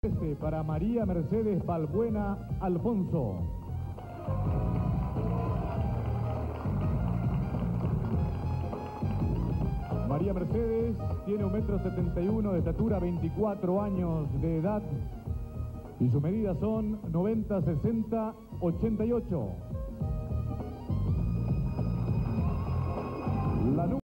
Este para María Mercedes Balbuena Alfonso. María Mercedes tiene un metro setenta y uno de estatura, 24 años de edad y sus medidas son 90, 60, 88.